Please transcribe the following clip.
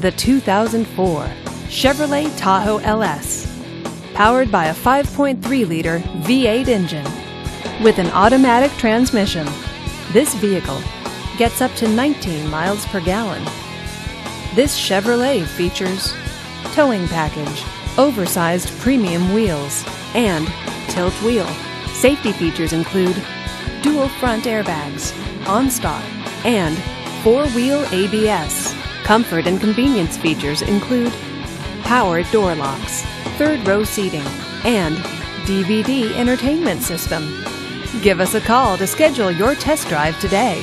The 2004 Chevrolet Tahoe LS, powered by a 5.3 liter V8 engine. With an automatic transmission, this vehicle gets up to 19 miles per gallon. This Chevrolet features towing package, oversized premium wheels, and tilt wheel. Safety features include dual front airbags, OnStar, and four-wheel ABS. Comfort and convenience features include power door locks, third row seating, and DVD entertainment system. Give us a call to schedule your test drive today.